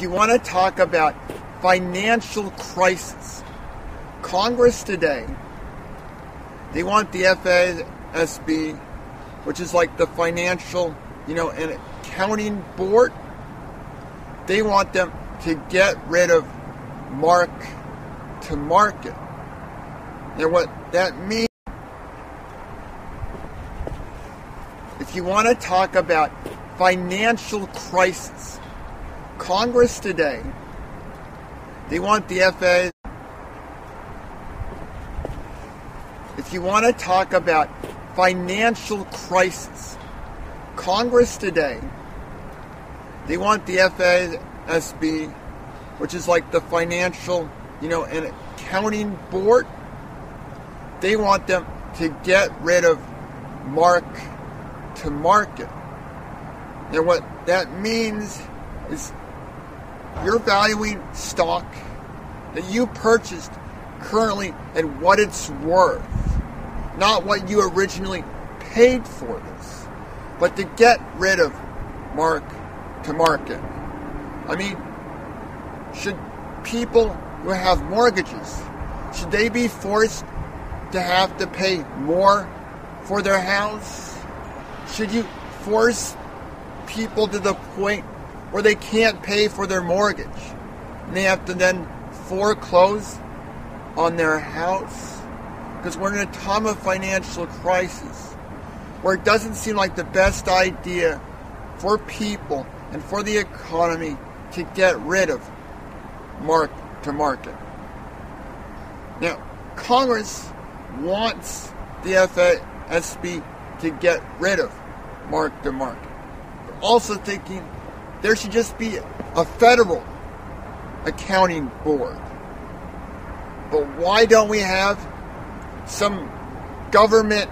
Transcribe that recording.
you want to talk about financial crisis, Congress today, they want the FASB, which is like the financial, you know, and accounting board, they want them to get rid of mark to market. And what that means, if you want to talk about financial crisis, Congress today, they want the FA. If you want to talk about financial crisis, Congress today, they want the FASB, which is like the financial, you know, and accounting board. They want them to get rid of mark to market. And what that means is you're valuing stock that you purchased currently and what it's worth, not what you originally paid for this, but to get rid of mark to market. I mean, should people who have mortgages should they be forced to have to pay more for their house? Should you force people to the point where they can't pay for their mortgage and they have to then foreclose on their house? Because we're in a time of financial crisis where it doesn't seem like the best idea for people and for the economy to get rid of mark to market. Now, Congress wants the FASB to get rid of mark to market. Also thinking there should just be a federal accounting board. But why don't we have some government?